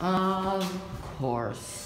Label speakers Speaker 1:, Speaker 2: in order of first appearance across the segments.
Speaker 1: Of course.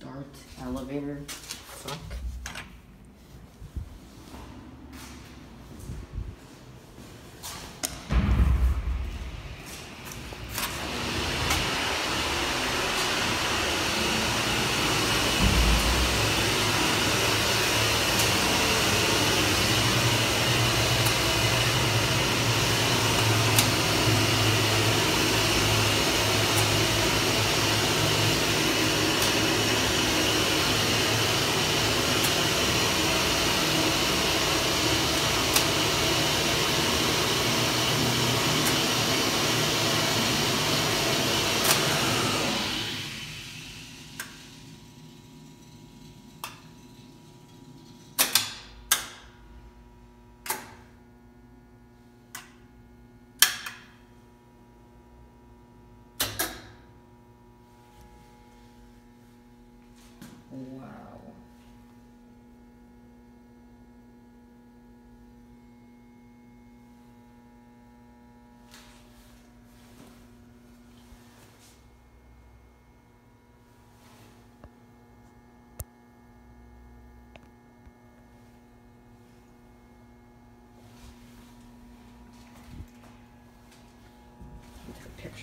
Speaker 1: Start elevator. Fuck.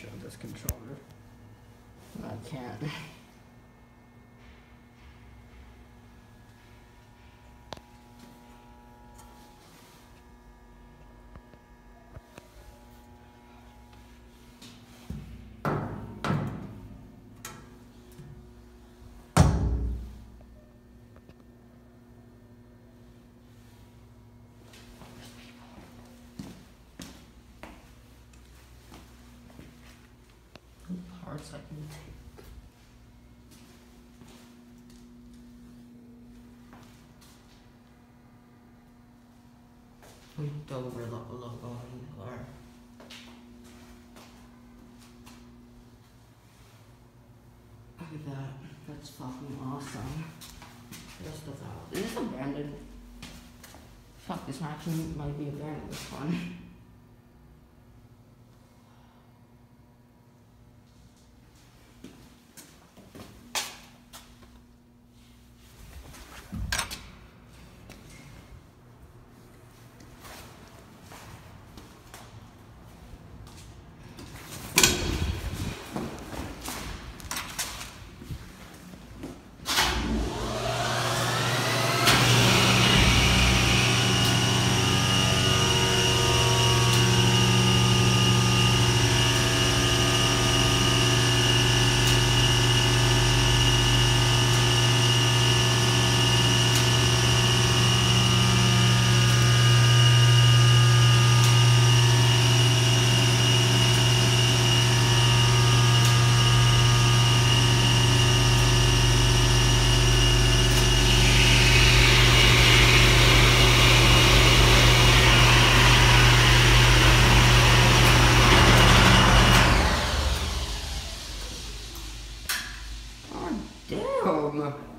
Speaker 1: Of this controller. I can't. Parts I can take. We don't over the logo anymore. Look at that. That's fucking awesome. A thousand. Is this abandoned? Fuck, this actually might be abandoned. This one. удобно.